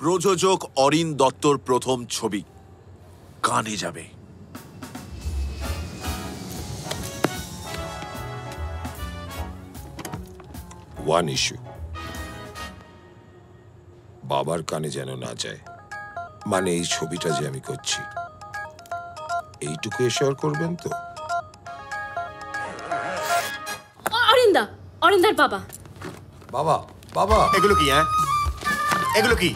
প্রযোজক অরিন দত্তর প্রথম ছবি কানে যাবে। ওয়ান ইস্যু বাবার কানে যেন না যায়। মানে এই ছবিটা যে আমি করছি। এইটুকু এশিওর করবেন তো? অরিন্দা অরিন্দার বাবা। বাবা বাবা। এগুলো কি হ্যাঁ? এগুলো কি?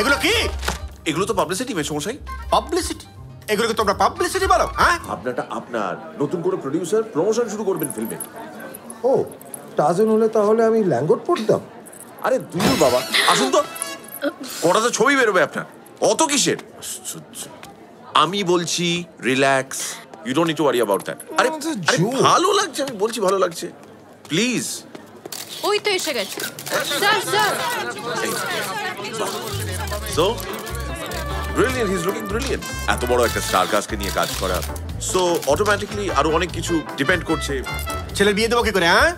এগুলো কি? এগুলো তো পাবলিসিটি মেসমশাই পাবলিসিটি এগুলোকে তোমরা পাবলিসিটি বলো হ্যাঁ? আপনারটা আপনার। নতুন করে প্রডিউসার প্রমোশন শুরু করবেন ফিল্মে ও টাজন হলে তাহলে আমি ল্যাঙ্গট পড়তাম। আরে দূর বাবা আসুন তো। কটা তো ছবি বেরোবে আপনার? অত কিসের? আমি বলছি relax you don't need to worry about that আরে ভালো লাগছে আমি বলছি ভালো লাগছে। প্লিজ ওই তো এসে গেছে। Sir sir. So brilliant he is looking brilliant এত বড় একটা স্টার কাস্টকে নিয়ে কাজ করা। সো অটোমেটিকলি আরও অনেক কিছু ডিপেন্ড করছে। ছেলের বিয়ে দেবো কি করে হ্যাঁ?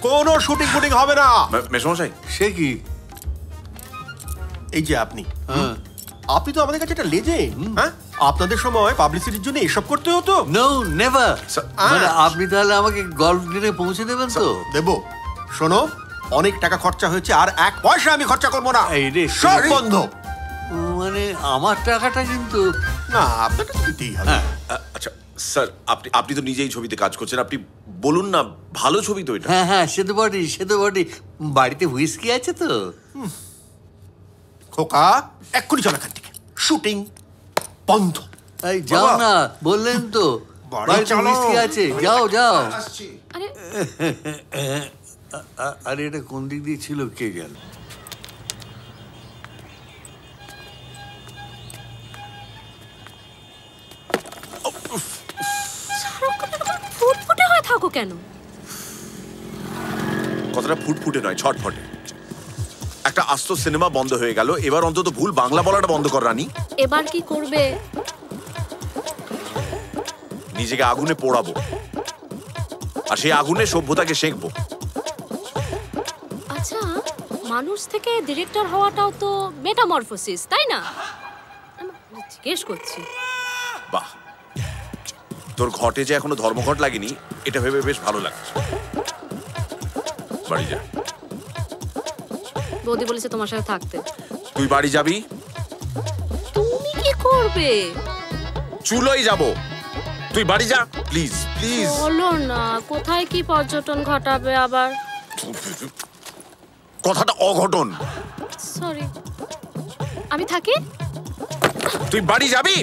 কোনো শুটিং ফুটিং হবে না। মেসমশাই। সে কি? এই যে আপনি। আপনি তো আমাদের কাছে একটা লেজে হ্যাঁ? আপনাদের সময় পাবলিসিটির জন্য এসব করতে হতো। নো নেভার মানে। আপনি তাহলে আমাকে গল্ফ ডিনে পৌঁছে দেবেন তো? দেবো। শোনো অনেক টাকা খরচা হয়েছে আর এক পয়সা আমি খরচা করব না। এই রে, সব। বন্ধ। মানে আমার টাকাটা কিন্তু না আপনাকে তো দিতেই হবে। হ্যাঁ। আচ্ছা স্যার আপনি আপনি তো নিজেই ছবিতে কাজ করছেন। আপনি বলুন না ভালো ছবি তো এটা। হ্যাঁ হ্যাঁ সে তো বটি সে তো বটি বাড়িতে হুইস্কি আছে তো? খোকা এক্ষুনি চল এখান থেকে। শুটিং বন্ধ। এই যাও না বললেন তো। বাড়িতে হুইস্কি আছে যাও যাও। আরে আরে এটা কোন দিক দিয়ে ছিল কে জানে? ফুটফুটে হয়ে থাকো কেন? কথাটা ফুটফুটে নয় ছটফটে। একটা আস্ত সিনেমা বন্ধ হয়ে গেল এবার অন্তত ভুল বাংলা বলাটা বন্ধ কর রানী। এবার কি করবে? নিজেকে আগুনে পোড়াবো আর সেই আগুনে সভ্যতাকে সেঁকবো। আচ্ছা মানুষ থেকে ডিরেক্টর হওয়াটাও তো মেটামরফোসিস তাই না? জিজ্ঞেস করছি। বাহ। তোর ঘটে যে এখনও ধর্মঘট লাগেনি এটা ভেবে বেশ ভালো লাগছে। বাড়ি যা। বৌদি বলেছে তোমার সাথে থাকতে। তুই বাড়ি যাবি? তুমি কি করবে? চুলোই যাব। তুই বাড়ি যা প্লিজ প্লিজ বলো না কোথায় কি পর্যটন ঘটাবে আবার? কথাটা অঘটন। সরি আমি থাকি? তুই বাড়ি যাবি?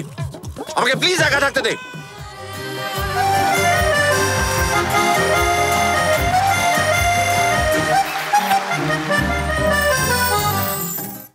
আমাকে প্লিজ একা থাকতে দে। Thank you.